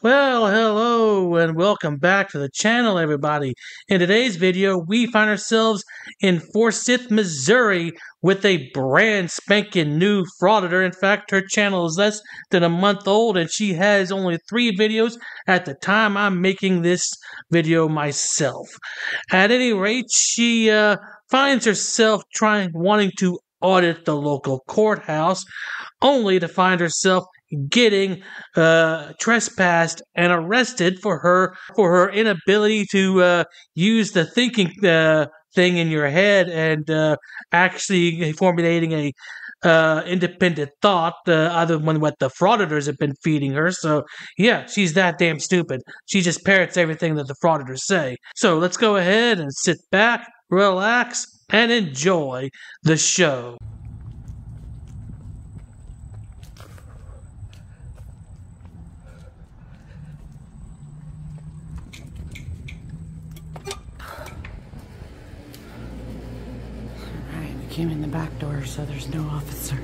Well, hello and welcome back to the channel, everybody. In today's video, we find ourselves in Forsyth, Missouri with a brand spanking new frauditor. In fact, her channel is less than a month old and she has only three videos at the time I'm making this video myself. At any rate, she uh, finds herself trying, wanting to audit the local courthouse, only to find herself getting uh, trespassed and arrested for her for her inability to uh, use the thinking uh, thing in your head and uh, actually formulating a uh, independent thought uh, other than what the frauditors have been feeding her. So yeah, she's that damn stupid. She just parrots everything that the frauditors say. So let's go ahead and sit back, relax, and enjoy the show. Alright, we came in the back door, so there's no officer.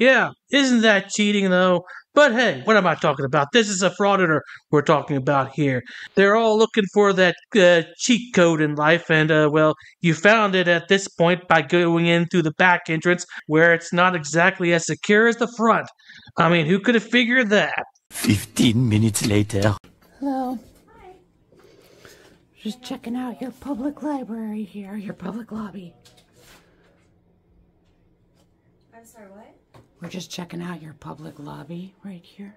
Yeah, isn't that cheating though? But hey, what am I talking about? This is a frauditor we're talking about here. They're all looking for that uh, cheat code in life, and uh, well, you found it at this point by going in through the back entrance where it's not exactly as secure as the front. I mean, who could have figured that? 15 minutes later. Hello. Just checking out your public library here, your public lobby. I'm sorry, what? We're just checking out your public lobby right here.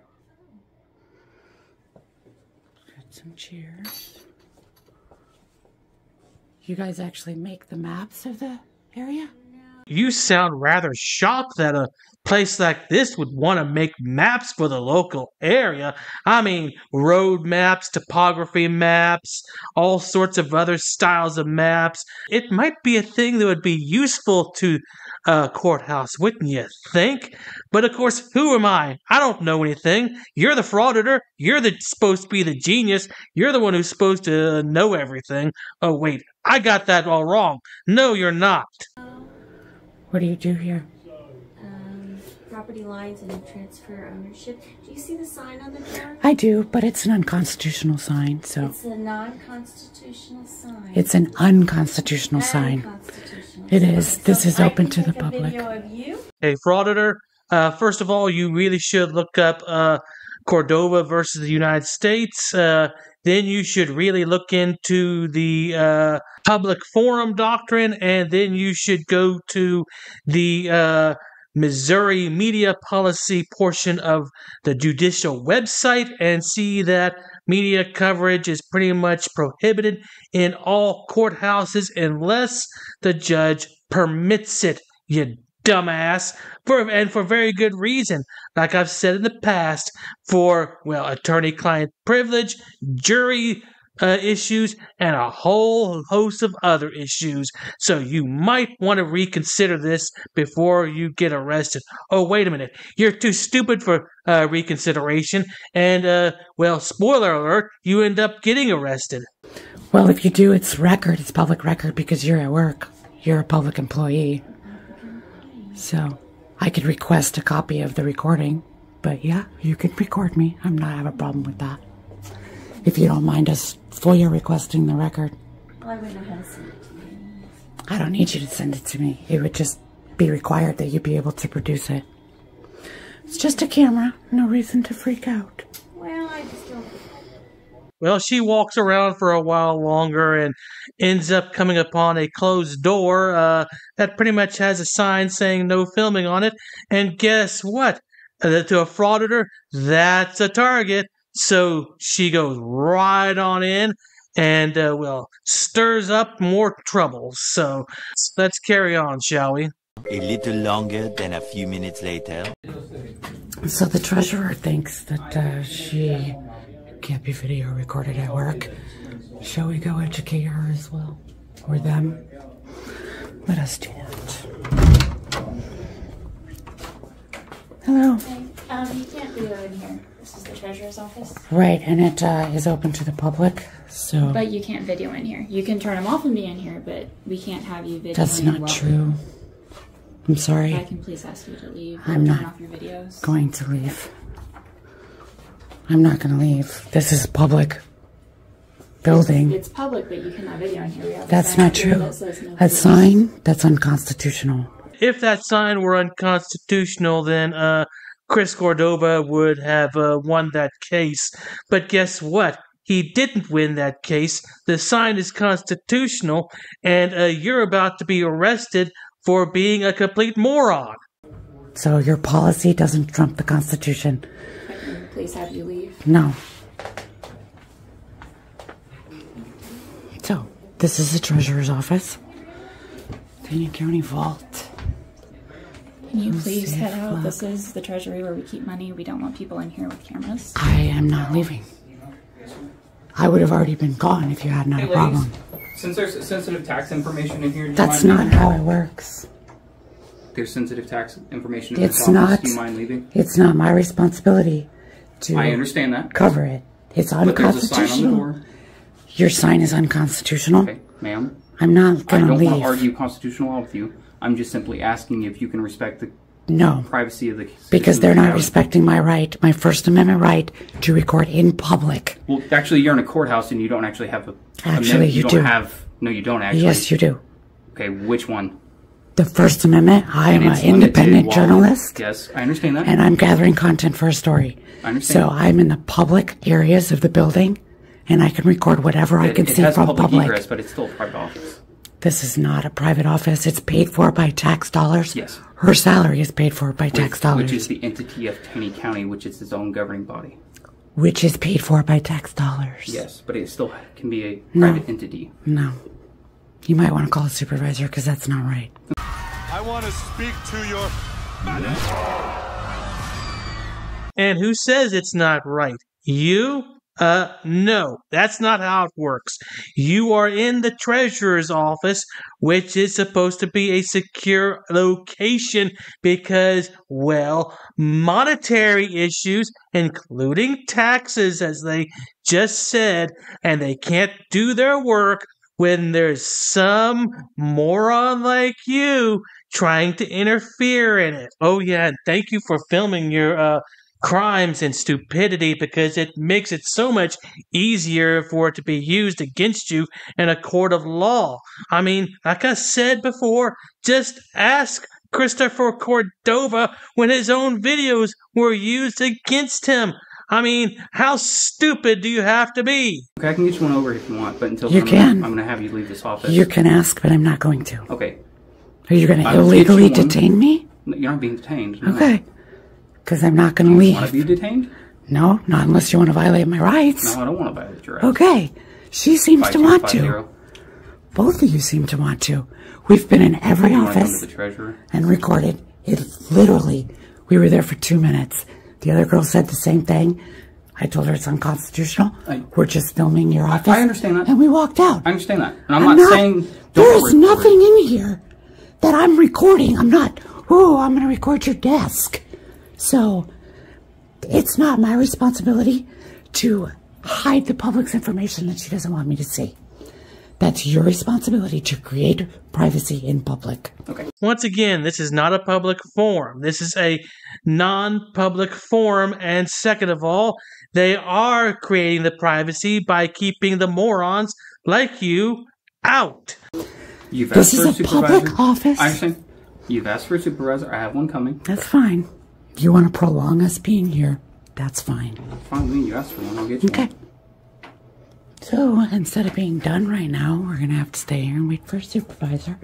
Got some chairs. You guys actually make the maps of the area? You sound rather shocked that a place like this would want to make maps for the local area. I mean, road maps, topography maps, all sorts of other styles of maps. It might be a thing that would be useful to a courthouse, wouldn't you think? But of course, who am I? I don't know anything. You're the frauditor. You're the supposed to be the genius. You're the one who's supposed to know everything. Oh wait, I got that all wrong. No, you're not. What do you do here? Um, property lines and transfer ownership. Do you see the sign on the door? I do, but it's an unconstitutional sign, so It's a non-constitutional sign. it's an unconstitutional sign. Unconstitutional It sign. is. This is I open can to the take a public. Video of you. Hey, frauditor. Uh, first of all, you really should look up uh, Cordova versus the United States. Uh, then you should really look into the uh, public forum doctrine, and then you should go to the uh, Missouri media policy portion of the judicial website and see that media coverage is pretty much prohibited in all courthouses unless the judge permits it. You dumbass for and for very good reason like i've said in the past for well attorney client privilege jury uh, issues and a whole host of other issues so you might want to reconsider this before you get arrested oh wait a minute you're too stupid for uh, reconsideration and uh, well spoiler alert you end up getting arrested Well, if you do, it's record. It's public record because you're at work. You're a public employee. So I could request a copy of the recording. But yeah, you could record me. I'm not have a problem with that. If you don't mind us FOIA requesting the record. Well, I wouldn't know how to send it to you. I don't need you to send it to me. It would just be required that you be able to produce it. It's just a camera. No reason to freak out. Well, I just don't. Well, she walks around for a while longer and ends up coming upon a closed door uh, that pretty much has a sign saying no filming on it. And guess what? Uh, to a frauditor, that's a target. So she goes right on in and, uh, well, stirs up more troubles. So let's carry on, shall we? A little longer than a few minutes later. So the treasurer thinks that uh, she can't be video recorded at work. Shall we go educate her as well? Or them? Let us do that. Hello. Um, you can't video in here. This is the treasurer's office. Right, and it uh, is open to the public, so But you can't video in here. You can turn them off and be in here, but we can't have you video. that's not true. I'm sorry. I can please ask you to leave. I'm turn not off your videos. going to leave. I'm not going to leave. This is a public building. It's public, but you cannot video in here. We That's not true. that says no A sign? That's unconstitutional. If that sign were unconstitutional, then uh, Chris Cordova would have uh, won that case. But guess what? He didn't win that case. The sign is constitutional, and uh, you're about to be arrested for being a complete moron. So your policy doesn't trump the Constitution. I can please have you leave. No. So, this is the treasurer's office. Union County Vault. Can you please see head out? uh, This is the treasury where we keep money. We don't want people in here with cameras. I am not leaving. I would have already been gone if you had not Hey, a problem. ladies, since there's sensitive tax information in here, do you That's mind not leaving? how it works. There's sensitive tax information in It's this office. not. Do you mind leaving? It's not my responsibility to I understand that. cover it. It's But there's a sign on the unconstitutional. door. Your sign is unconstitutional. Okay, ma'am. I'm not gonna leave. I don't want to argue constitutional law with you. I'm just simply asking if you can respect the No, privacy of the because they're not respecting my right, my First Amendment right to record in public. Well, actually, you're in a courthouse and you don't actually have a. Actually, you don't do. have. No, you don't actually. Yes, you do. Okay, which one? The First Amendment. I am an independent journalist, Yes, I understand that. and I'm gathering content for a story. I understand. So I'm in the public areas of the building, and I can record whatever I can see from public, public. egress, but it's still a private office. This is not a private office. It's paid for by tax dollars. Yes. Her salary is paid for by Which- tax dollars, Which is the entity of Taney County, which is its own governing body. which is paid for by tax dollars. Yes, but it still can be a No. private entity. No. You might want to call a supervisor because that's not right. I want to speak to your And who says it's not right? You? Uh, no, that's not how it works. You are in the treasurer's office, which is supposed to be a secure location because, well, monetary issues, including taxes, as they just said, and they can't do their work when there's some moron like you trying to interfere in it. Oh, yeah, and thank you for filming your, uh, crimes and stupidity because it makes it so much easier for it to be used against you in a court of law. I mean, like I said before, just ask Christopher Cordova when his own videos were used against him. I mean, how stupid do you have to be? Okay, I can get you one over if you want, but until You then, can. I'm, I'm going to have you leave this office. You can ask, but I'm not going to. Okay, Are you going to I will get illegally detain me? No, you're not being detained. no. Okay. Because I'm not going to You want to be detained? No, not unless you want to violate my rights. No, I don't want to violate your rights. Okay. She seems to want to. 5250. Both of you seem to want to. We've been in every You want to come office the and recorded. It literally, we were there for two minutes. The other girl said the same thing. I told her it's unconstitutional. I- we're just filming your office. I understand that. And we walked out. I understand that. And I'm, not, saying don't There's nothing in here that I'm recording. I'm not, oh, I'm going to record your desk. So, it's not my responsibility to hide the public's information that she doesn't want me to see. That's your responsibility to create privacy in public. Okay. Once again, this is not a public forum. This is a non public forum. And second of all, they are creating the privacy by keeping the morons like you out. You've This asked is for a supervisor. public office. I understand. You've asked for a supervisor. I have one coming. That's fine. If you want to prolong us being here? That's fine. Fine. You asked for one. I'll get you Okay. one. So instead of being done right now, we're gonna have to stay here and wait for a supervisor.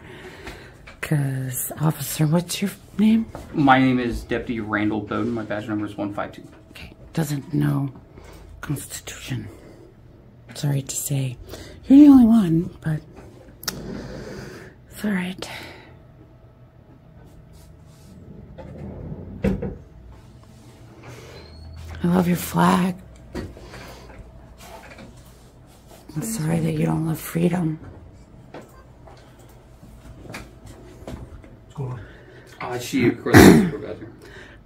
Cause officer, what's your name? My name is Deputy Randall Bowden. My badge number is 152. Okay, doesn't know Constitution. Sorry to say, you're the only one, but it's all right. I love your flag. I'm sorry that you don't love freedom. Uh, she, of course, is the supervisor.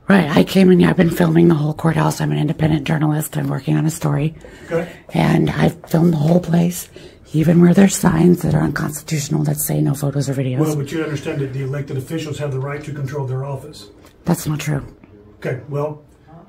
Right, I came in. here. I've been filming the whole courthouse. I'm an independent journalist. I'm working on a story, Okay. and I've filmed the whole place, even where there's signs that are unconstitutional that say no photos or videos. Well, but you understand that the elected officials have the right to control their office. That's not true. Okay, well,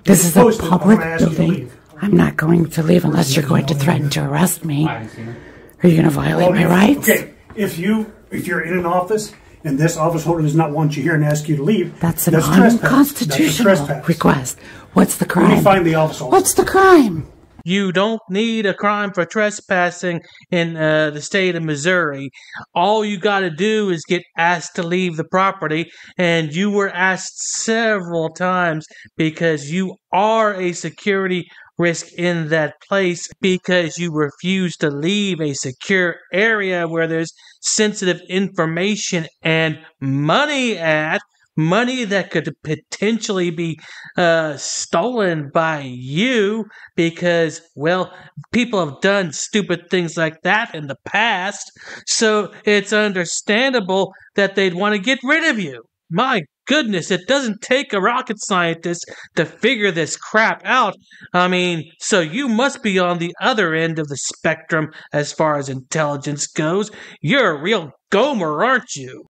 This is a posted. I'm public gonna ask building. I'm not going to leave unless you're going to threaten to arrest me. I haven't seen her. Are you going to violate Well, my rights? Okay, if you if you're in an office and this office holder does not want you here and ask you to leave, That's an. That's a unconstitutional trespass. request. What's the crime? Let me find the office holder. What's the crime? You don't need a crime for trespassing in uh, the state of Missouri. All you got to do is get asked to leave the property, and you were asked several times because you are a security risk in that place because you refuse to leave a secure area where there's sensitive information and money at money that could potentially be uh, stolen by you because, well, people have done stupid things like that in the past. So it's understandable that they'd want to get rid of you. My goodness, it doesn't take a rocket scientist to figure this crap out. I mean, so you must be on the other end of the spectrum as far as intelligence goes. You're a real gomer, aren't you?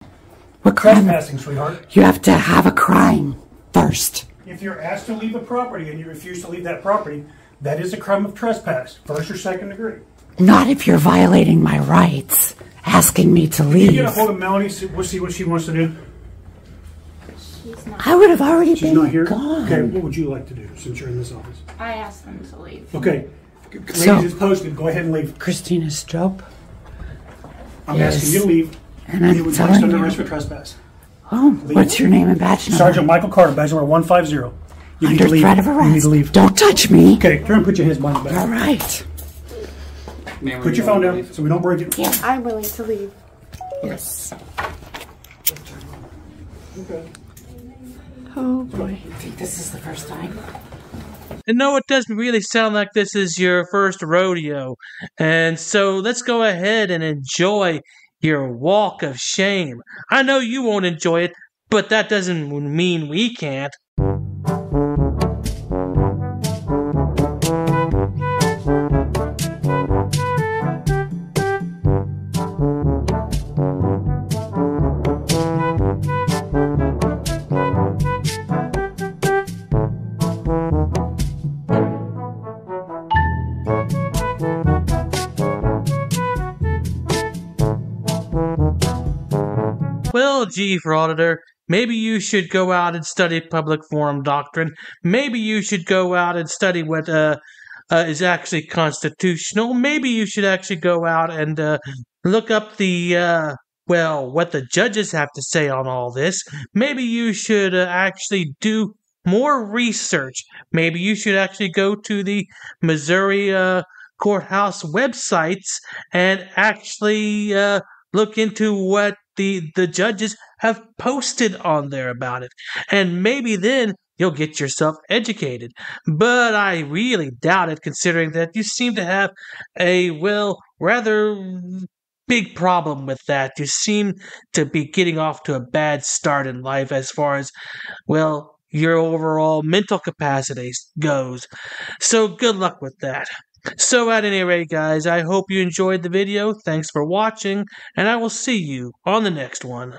What crime? Trespassing, sweetheart. You have to have a crime first. If you're asked to leave a property and you refuse to leave that property, that is a crime of trespass, first or second degree. Not if you're violating my rights, asking me to leave. You leave. get a hold of Melanie. See, we'll see what she wants to do. I would have already She's been not here. gone. Okay, what would you like to do since you're in this office? I asked them to leave. Okay, ladies, So- it's posted. Go ahead and leave. Christina Strope, I'm Yes. asking you to leave. And I'm You would placed telling under you. arrest for trespass. Oh, what's your name and badge number? Sergeant Michael Carter, badge number 150. You need Under to leave. threat of You need to leave. Don't touch me. Okay, turn and put your hands behind your back. All right. Ma'am, Put your phone down leave? so we don't break it. Yeah, I'm willing to leave. Yes. Oh boy. I think this is the first time. And no, it doesn't really sound like this is your first rodeo. And so let's go ahead and enjoy your walk of shame. I know you won't enjoy it, but that doesn't mean we can't. Gee, for auditor, maybe you should go out and study public forum doctrine. Maybe you should go out and study what uh, uh, is actually constitutional. Maybe you should actually go out and uh, look up the uh, well, what the judges have to say on all this. Maybe you should uh, actually do more research. Maybe you should actually go to the Missouri uh, courthouse websites and actually uh, look into what the the judges have posted on there about it. And maybe then you'll get yourself educated. But i really doubt it considering that you seem to have a well rather big problem with that. You seem to be getting off to a bad start in life as far as well your overall mental capacity goes. So good luck with that so, at any rate, guys, I hope you enjoyed the video. Thanks for watching, and I will see you on the next one.